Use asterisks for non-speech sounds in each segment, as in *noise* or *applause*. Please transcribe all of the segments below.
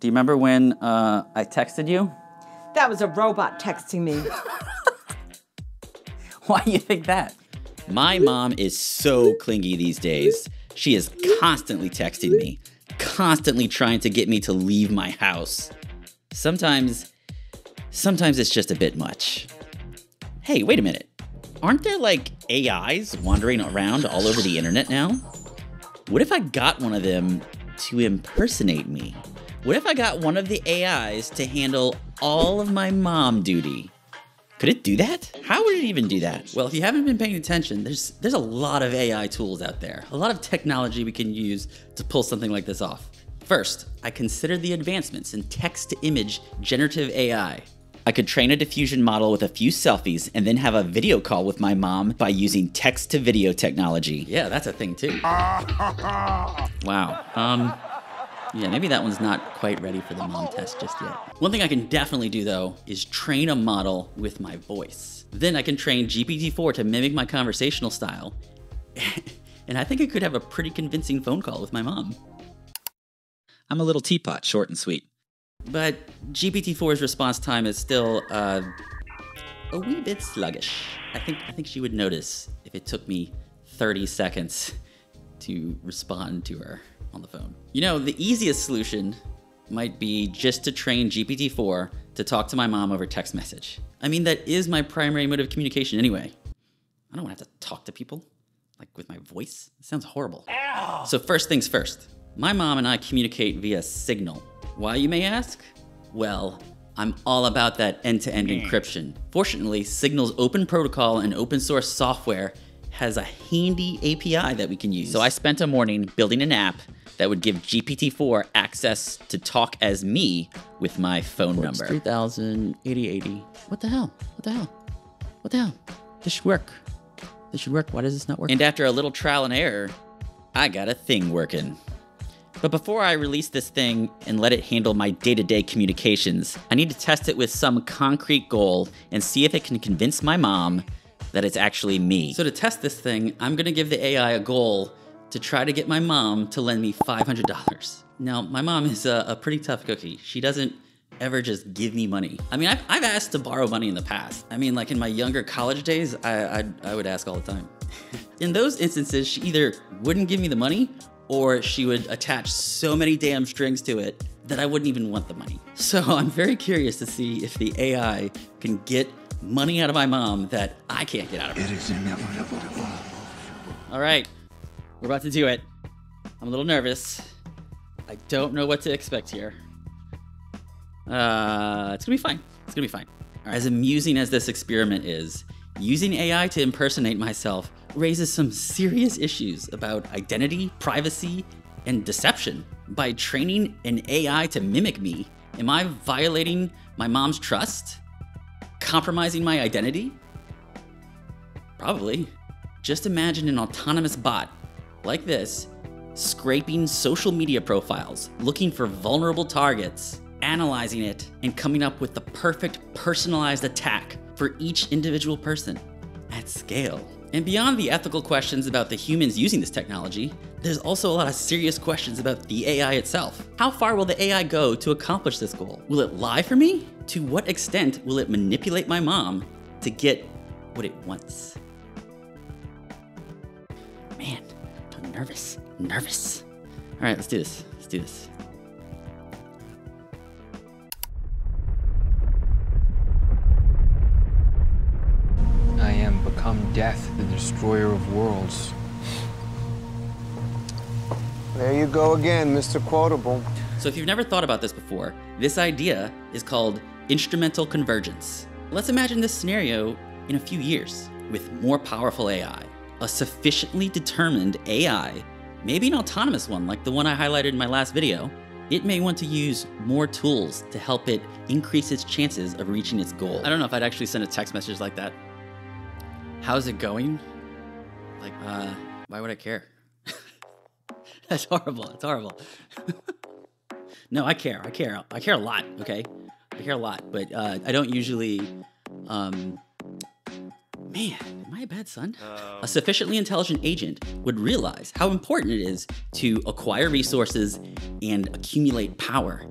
Do you remember when uh, I texted you? That was a robot texting me. *laughs* Why do you think that? My mom is so clingy these days. She is constantly texting me, constantly trying to get me to leave my house. Sometimes, sometimes it's just a bit much. Hey, wait a minute. Aren't there like AIs wandering around all over the internet now? What if I got one of them to impersonate me? What if I got one of the AIs to handle all of my mom duty? Could it do that? How would it even do that? Well, if you haven't been paying attention, there's there's a lot of AI tools out there. A lot of technology we can use to pull something like this off. First, I consider the advancements in text to image generative AI. I could train a diffusion model with a few selfies and then have a video call with my mom by using text to video technology. Yeah, that's a thing too. wow. Um yeah, maybe that one's not quite ready for the mom test just yet. One thing I can definitely do though is train a model with my voice. Then I can train GPT-4 to mimic my conversational style. *laughs* and I think I could have a pretty convincing phone call with my mom. I'm a little teapot, short and sweet. But GPT-4's response time is still uh, a wee bit sluggish. I think I think she would notice if it took me 30 seconds to respond to her on the phone. You know, the easiest solution might be just to train GPT-4 to talk to my mom over text message. I mean, that is my primary mode of communication anyway. I don't want to have to talk to people, like with my voice. It sounds horrible. Ow. So first things first, my mom and I communicate via Signal. Why, you may ask? Well, I'm all about that end-to-end -end encryption. Fortunately, Signal's open protocol and open source software has a handy API that we can use. So I spent a morning building an app that would give GPT-4 access to talk as me with my phone Ports number. 3000 8080. What the hell? What the hell? What the hell? This should work. This should work. Why does this not work? And after a little trial and error, I got a thing working. But before I release this thing and let it handle my day to day communications, I need to test it with some concrete goal and see if it can convince my mom that it's actually me. So, to test this thing, I'm gonna give the AI a goal to try to get my mom to lend me $500. Now, my mom is a, a, pretty tough cookie. She doesn't ever just give me money. I mean, I've, I've asked to borrow money in the past. I mean, like in my younger college days, I, I, I would ask all the time. *laughs* in those instances, she either wouldn't give me the money or she would attach so many damn strings to it that I wouldn't even want the money. So *laughs* I'm very curious to see if the AI can get money out of my mom that I can't get out of her. It is inevitable. All right, we're about to do it. I'm a little nervous. I don't know what to expect here. Uh, it's gonna be fine. It's gonna be fine. Right. As amusing as this experiment is, using AI to impersonate myself raises some serious issues about identity, privacy, and deception. By training an AI to mimic me, am I violating my mom's trust? Compromising my identity? Probably. Just imagine an autonomous bot like this, scraping social media profiles, looking for vulnerable targets, analyzing it, and coming up with the perfect personalized attack for each individual person at scale. And beyond the ethical questions about the humans using this technology, there's also a lot of serious questions about the AI itself. How far will the AI go to accomplish this goal? Will it lie for me? To what extent will it manipulate my mom to get what it wants? Man, I'm nervous. Nervous. All right, let's do this. Let's do this. I am become death, the destroyer of worlds. There you go again, Mr. Quotable. So if you've never thought about this before, this idea is called instrumental convergence. Let's imagine this scenario in a few years with more powerful AI a sufficiently determined AI, maybe an autonomous one like the one I highlighted in my last video, it may want to use more tools to help it increase its chances of reaching its goal. I don't know if I'd actually send a text message like that. How's it going? Like, uh, why would I care? That's horrible. It's horrible. *laughs* no, I care. I care. I care a lot, okay? I care a lot, but uh, I don't usually um, Man, am I a bad son? Um. A sufficiently intelligent agent would realize how important it is to acquire resources and accumulate power.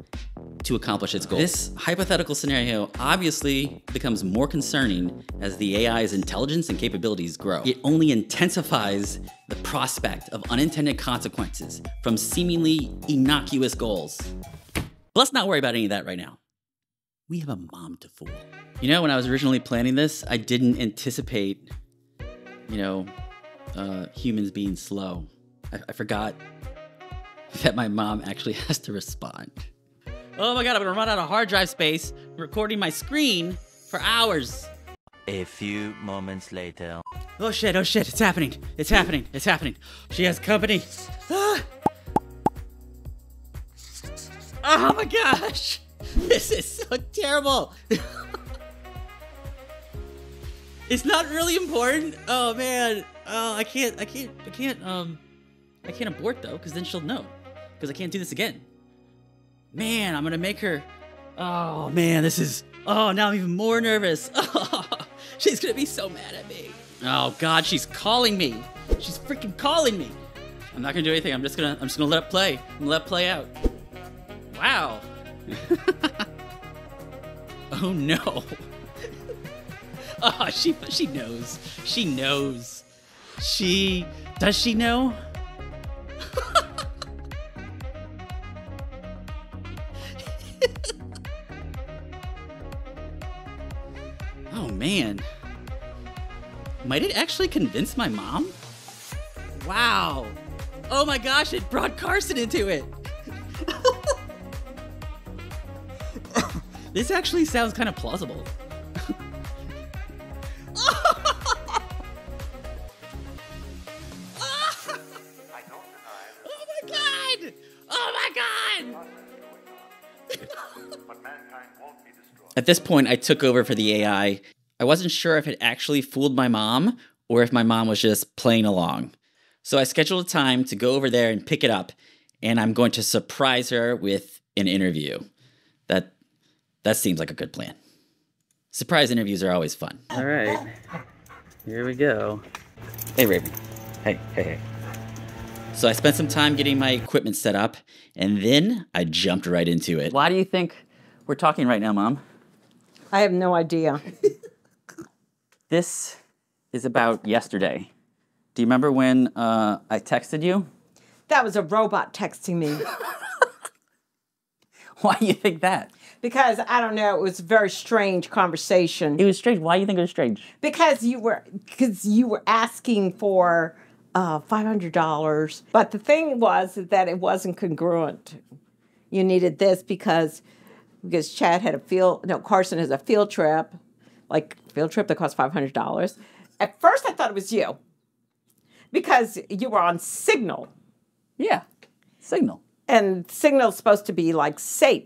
To accomplish its goal. This hypothetical scenario obviously becomes more concerning as the AI's intelligence and capabilities grow. It only intensifies the prospect of unintended consequences from seemingly innocuous goals. But let's not worry about any of that right now. We have a mom to fool. You know, when I was originally planning this, I didn't anticipate, you know, uh, humans being slow. I, I forgot *laughs* that my mom actually *laughs* has to respond. Oh my god, I'm gonna run out of hard drive space recording my screen for hours. A few moments later. Oh shit, oh shit, it's happening. It's happening. It's happening. She has company. Ah. Oh my gosh. *laughs* This is so terrible. *laughs* it's not really important. Oh man. Oh, I can't I can't I can't um I can't abort though cuz then she'll know. Cuz I can't do this again. Man, I'm to make her Oh man, this is Oh, now I'm even more nervous. *laughs* She's to be so mad at me. Oh god, she's calling me. She's freaking calling me. I'm not to do anything. I'm just to I'm just to let it play. I'm gonna let it play out. Wow. *laughs* oh no. oh, *laughs* she she knows. She knows. She does she know? Might it actually convince my mom? Wow. Oh my gosh, it brought Carson into it. *laughs* This actually sounds kind of plausible. *laughs* oh my god! Oh my god! *laughs* At this point, I took over for the AI. I wasn't sure if it actually fooled my mom or if my mom was just playing along. So I scheduled a time to go over there and pick it up, and I'm going to surprise her with an interview. That that seems like a good plan. Surprise interviews are always fun. All right, here we go. Hey, Raven. Hey, hey, hey. So I spent some time getting my equipment set up, and then I jumped right into it. Why do you think we're talking right now, Mom? I have no idea. *laughs* This is about yesterday. Do you remember when uh, I texted you? That was a robot texting me. *laughs* Why do you think that? because I don't know, it was a very strange conversation. It was strange. Why do you think it was strange? because you were because you were asking for uh, five hundred dollars, but the thing was that it wasn't congruent. You needed this because because Chad had a field no Carson has a field trip, like field trip that cost five hundred dollars. At first, I thought it was you because you were on Signal, Yeah, Signal. and Signal's supposed to be like safe.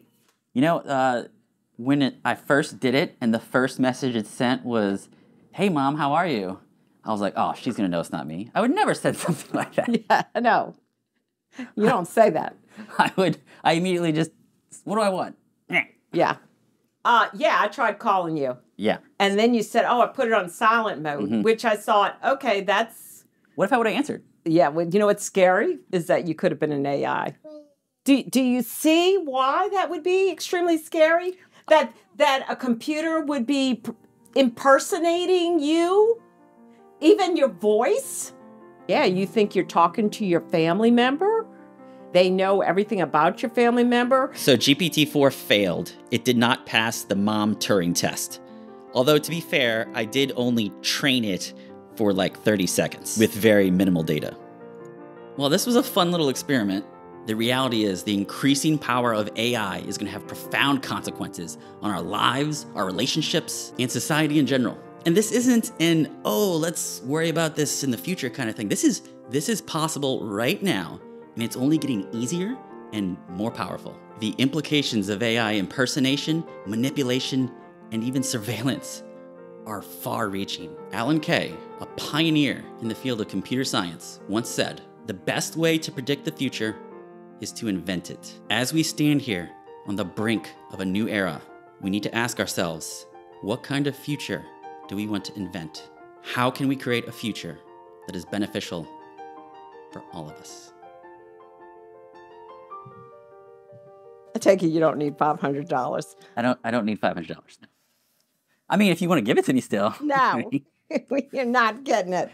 You know, uh, when it, I first did it, and the first message it sent was, "Hey, mom, how are you?" I was like, "Oh, she's gonna know it's not me." I would never *laughs* send something like that. Yeah, no, you don't say that. *laughs* I would. I immediately just, what do I want? Yeah. Uh, yeah, I tried calling you. Yeah. And then you said, oh, I put it on silent mode, which I thought, okay, that's, What if I would have answered? yeah, well, you know what's scary? Is that you could have been an AI. Do, do you see why that would be extremely scary? That, that a computer would be impersonating you? Even your voice? Yeah, you think you're talking to your family member? They know everything about your family member. So GPT 4 failed. It did not pass the mom Turing test. Although, to be fair, I did only train it for like 30 seconds with very minimal data. Well, this was a fun little experiment. The reality is, the increasing power of AI is going to have profound consequences on our lives, our relationships, and society in general. And this isn't an oh, let's worry about this in the future kind of thing. This is this is possible right now, and it's only getting easier and more powerful. The implications of AI impersonation, manipulation, and even surveillance are far reaching. Alan Kay, a pioneer in the field of computer science, once said The best way to predict the future is to invent it. As we stand here on the brink of a new era, we need to ask ourselves what kind of future do we want to invent? How can we create a future that is beneficial for all of us? Take it you don't need five hundred dollars. I don't. I don't need five hundred dollars. I mean, if you want to give it to me still. No, *laughs* *laughs* you're not getting it.